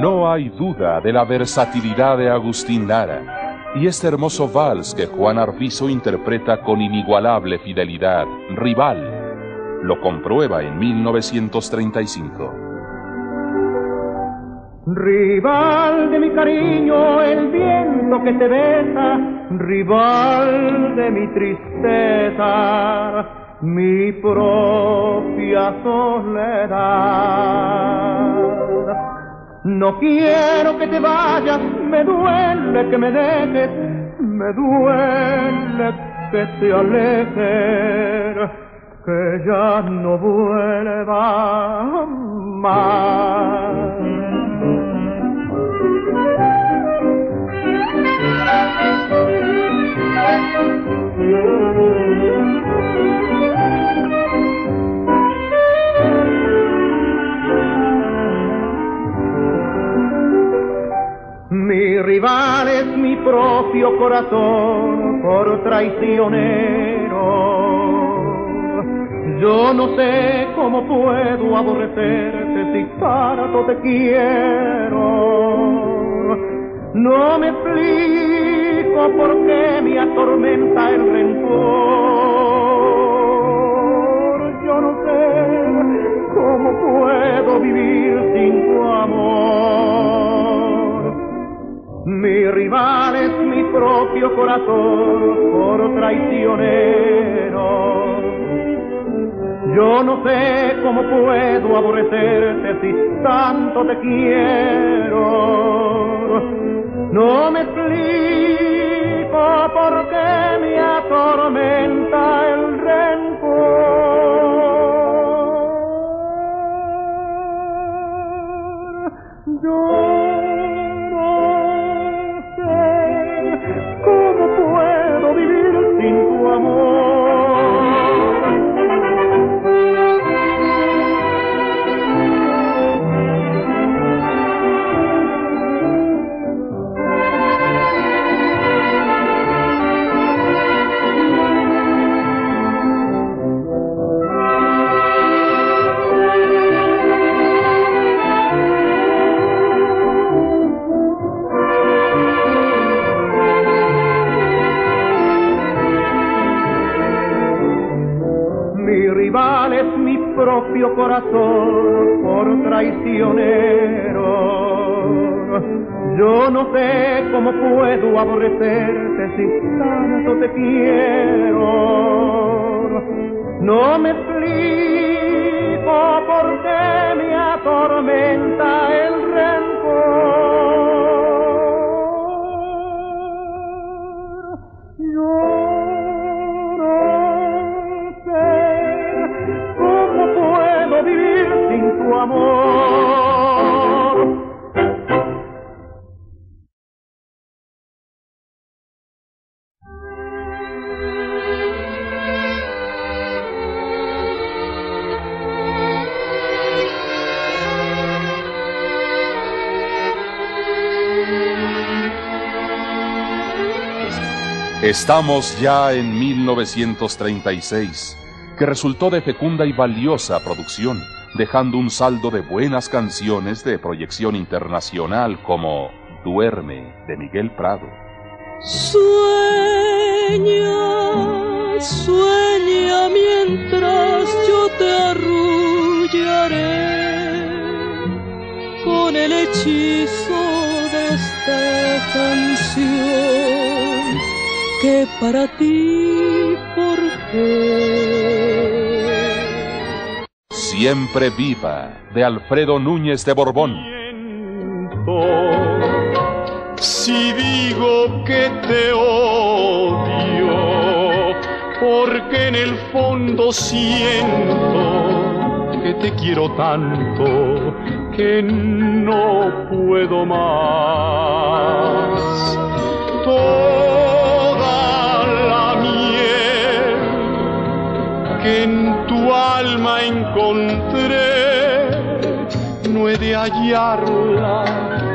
No hay duda de la versatilidad de Agustín Lara y este hermoso vals que Juan Arvizo interpreta con inigualable fidelidad, Rival, lo comprueba en 1935. Rival de mi cariño, el viento que te besa, rival de mi tristeza, mi propia soledad. No quiero que te vayas, me duele que me dejes, me duele que te alejes, que ya no vuelva más. Rival es mi propio corazón por traicionero. Yo no sé cómo puedo aborrecerte si tanto te quiero. No me explico por qué me atormenta el rencor. Yo no sé cómo puedo vivir sin tu amor. Mi rival es mi propio corazón por traicionero. Yo no sé cómo puedo aborrecerte si tanto te quiero. No me explico por qué me atormenta el rencor. Yo propio corazón por traicionero. Yo no sé cómo puedo aborrecerte si tanto te quiero. No me explico por qué me atormenta Estamos ya en 1936, que resultó de fecunda y valiosa producción, dejando un saldo de buenas canciones de proyección internacional como Duerme de Miguel Prado. Sueña, sueña mientras yo te arrullaré con el hechizo de esta canción que para ti forjé. Siempre viva de Alfredo Núñez de Borbón. Si digo que te odio, porque en el fondo siento que te quiero tanto que no puedo más. Que alma encontré, no he de hallarla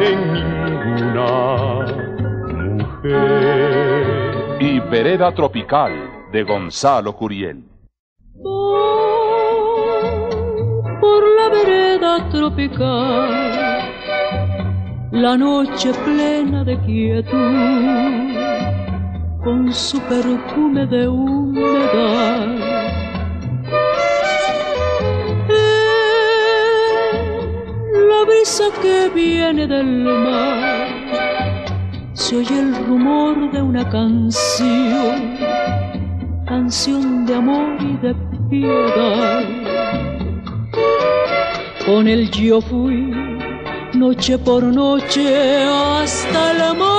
en ninguna mujer. Y Vereda Tropical de Gonzalo Curiel. por la vereda tropical, la noche plena de quietud, con su perfume de humedad. Brisa que viene del mar, se oye el rumor de una canción, canción de amor y de piedad. Con el yo fui noche por noche hasta el mar.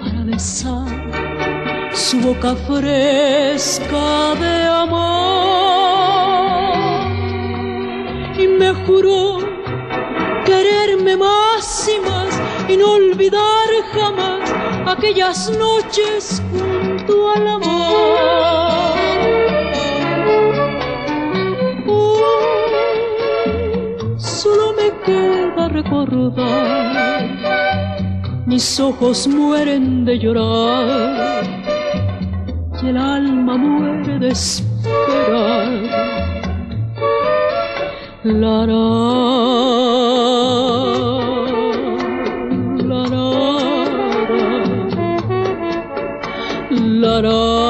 Para besar su boca fresca de amor me juró quererme más y más y no olvidar jamás aquellas noches junto al amor. queda recordar. Mis ojos mueren de llorar y el alma muere de esperar. La, la,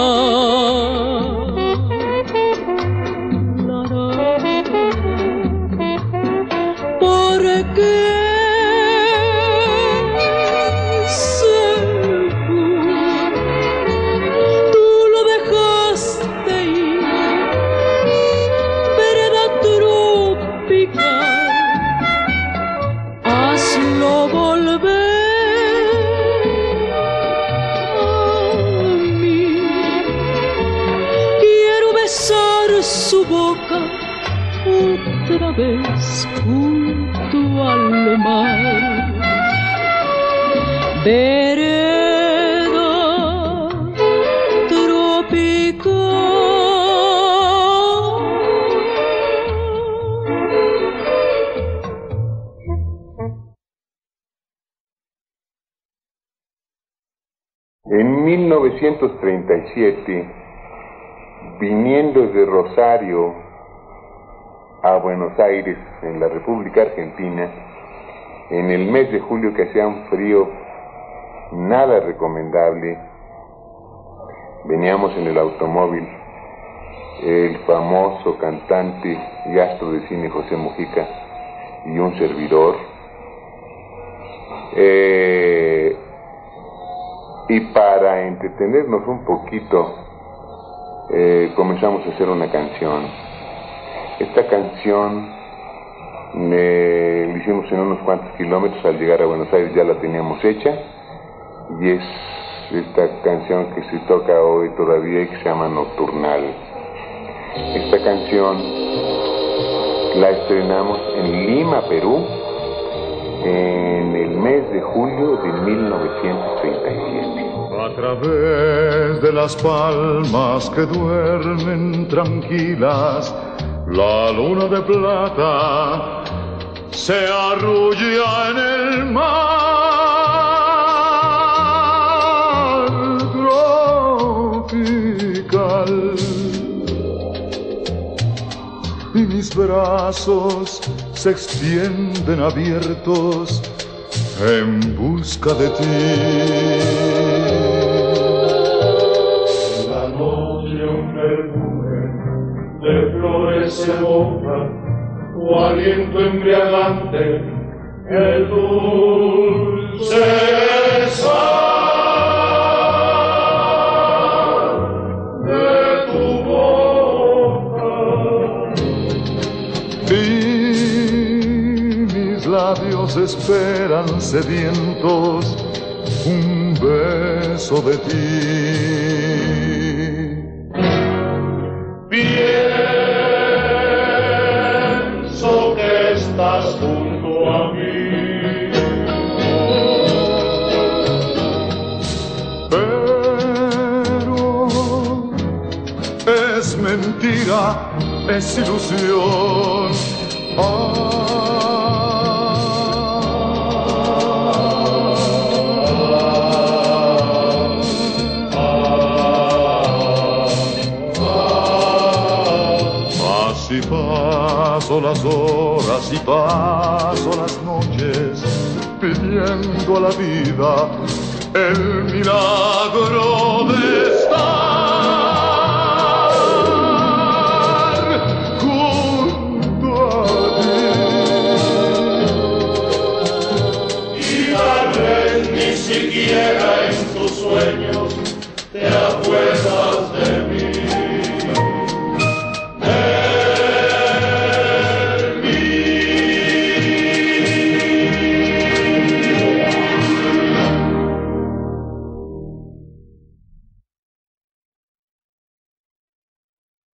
junto al mar. Vereda tropical. En 1937, viniendo de Rosario a Buenos Aires, en la República Argentina, en el mes de julio que hacía un frío nada recomendable, veníamos en el automóvil el famoso cantante y astro de cine José Mujica y un servidor. Eh, y para entretenernos un poquito, eh, comenzamos a hacer una canción esta canción la hicimos en unos cuantos kilómetros al llegar a Buenos Aires, ya la teníamos hecha y es esta canción que se toca hoy todavía y que se llama Nocturnal. Esta canción la estrenamos en Lima, Perú, en el mes de julio de 1937. A través de las palmas que duermen tranquilas, la luna de plata se arrulla en el mar tropical. Y mis brazos se extienden abiertos en busca de ti. Se boca, tu aliento embriagante, el dulce sal de tu boca. Y mis labios esperan sedientos un beso de ti. Desilusión. Ah. Así paso las horas y paso las noches pidiendo a la vida el milagro de hear